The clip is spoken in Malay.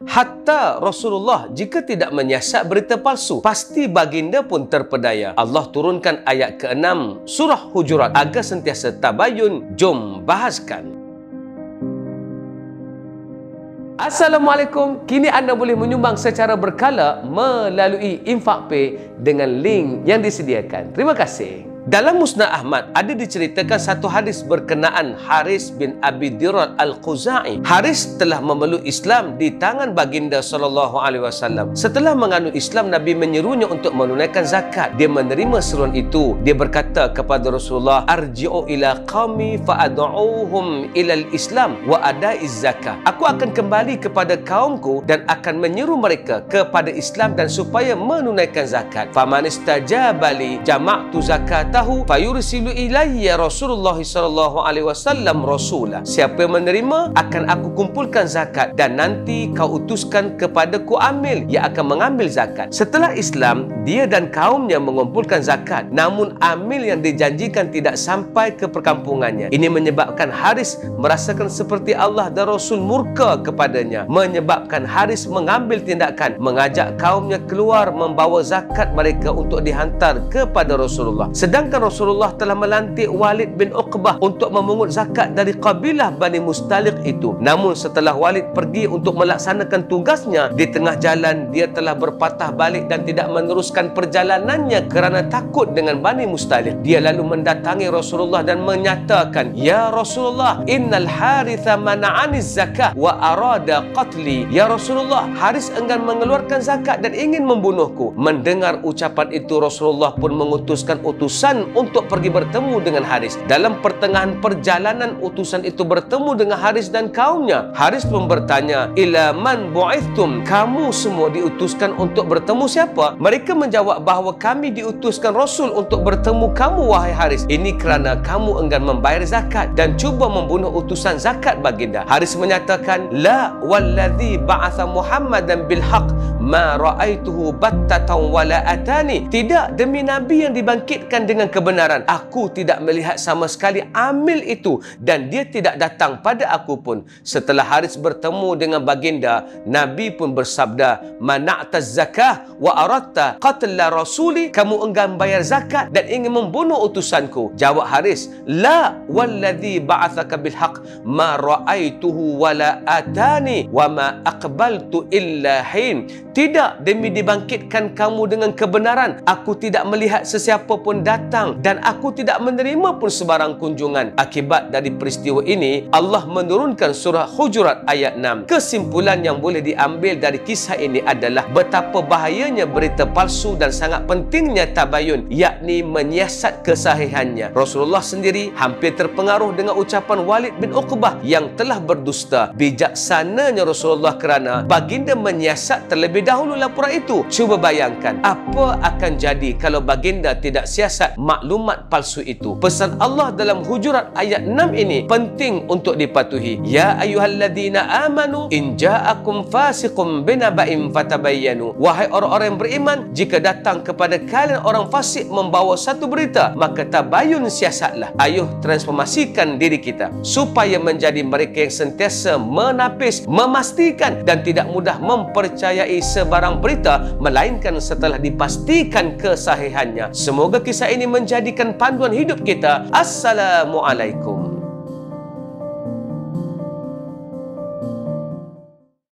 Hatta Rasulullah jika tidak menyiasat berita palsu, pasti baginda pun terpedaya. Allah turunkan ayat ke-6 surah Hujurat agar sentiasa tabayun. Jom bahaskan. Assalamualaikum. Kini anda boleh menyumbang secara berkala melalui Infak Pay dengan link yang disediakan. Terima kasih. Dalam Musnad Ahmad ada diceritakan satu hadis berkenaan Haris bin Abi Dirat Al-Khuzai. Haris telah memeluk Islam di tangan baginda sallallahu alaihi wasallam. Setelah menganut Islam, Nabi menyerunya untuk menunaikan zakat. Dia menerima seruan itu. Dia berkata kepada Rasulullah, "Arji'u ila qaumi fa'ad'uhum ila al-Islam wa ada'iz zakah." Aku akan kembali kepada kaumku dan akan menyeru mereka kepada Islam dan supaya menunaikan zakat. Faman istajaba li jama'tu zakat tahu fayursilu ilayya Rasulullah sallallahu alaihi wasallam rasula. Siapa yang menerima akan aku kumpulkan zakat dan nanti kau utuskan kepadaku amil. Yang akan mengambil zakat. Setelah Islam dia dan kaumnya mengumpulkan zakat. Namun amil yang dijanjikan tidak sampai ke perkampungannya. Ini menyebabkan Haris merasakan seperti Allah dan Rasul murka kepadanya. Menyebabkan Haris mengambil tindakan mengajak kaumnya keluar membawa zakat mereka untuk dihantar kepada Rasulullah. Sedang Sedangkan Rasulullah telah melantik Walid bin Uqbah untuk memungut zakat dari kabilah Bani Mustalik itu. Namun setelah Walid pergi untuk melaksanakan tugasnya, di tengah jalan dia telah berpatah balik dan tidak meneruskan perjalanannya kerana takut dengan Bani Mustalik. Dia lalu mendatangi Rasulullah dan menyatakan, Ya Rasulullah, innal haritha mana'ani zakah wa arada qatli. Ya Rasulullah, Haris enggan mengeluarkan zakat dan ingin membunuhku. Mendengar ucapan itu, Rasulullah pun mengutuskan utusan utusan untuk pergi bertemu dengan Haris. Dalam pertengahan perjalanan utusan itu bertemu dengan Haris dan kaumnya. Haris pun bertanya, "Ila man bu'ithtum?" Kamu semua diutuskan untuk bertemu siapa? Mereka menjawab bahawa kami diutuskan Rasul untuk bertemu kamu wahai Haris. Ini kerana kamu enggan membayar zakat dan cuba membunuh utusan zakat baginda. Haris menyatakan, "La wallazi ba'atha Muhammadan bil haqq ma ra'aituhu battatan wala atani." Tidak demi nabi yang dibangkitkan dengan kebenaran. Aku tidak melihat sama sekali amil itu dan dia tidak datang pada aku pun. Setelah Haris bertemu dengan baginda, Nabi pun bersabda, "Mana'ta zakah wa aratta qatla rasuli?" Kamu enggan bayar zakat dan ingin membunuh utusanku. Jawab Haris, "La wallazi ba'athaka bil haqq ma ra'aituhu wala atani wa ma aqbaltu illa hin." Tidak demi dibangkitkan kamu dengan kebenaran, aku tidak melihat sesiapa pun datang dan aku tidak menerima pun sebarang kunjungan. Akibat dari peristiwa ini, Allah menurunkan surah Hujurat ayat 6. Kesimpulan yang boleh diambil dari kisah ini adalah betapa bahayanya berita palsu dan sangat pentingnya tabayun, yakni menyiasat kesahihannya. Rasulullah sendiri hampir terpengaruh dengan ucapan Walid bin Uqbah yang telah berdusta. Bijaksananya Rasulullah kerana baginda menyiasat terlebih dahulu laporan itu. Cuba bayangkan, apa akan jadi kalau baginda tidak siasat maklumat palsu itu. Pesan Allah dalam hujurat ayat 6 ini penting untuk dipatuhi. Ya ayyuhalladzina amanu in ja'akum fasiqun binaba'in fatabayyanu. Wahai orang-orang yang beriman, jika datang kepada kalian orang fasik membawa satu berita, maka tabayun siasatlah. Ayuh transformasikan diri kita supaya menjadi mereka yang sentiasa menapis, memastikan dan tidak mudah mempercayai sebarang berita melainkan setelah dipastikan kesahihannya. Semoga kisah ini menjadikan panduan hidup kita. Assalamualaikum.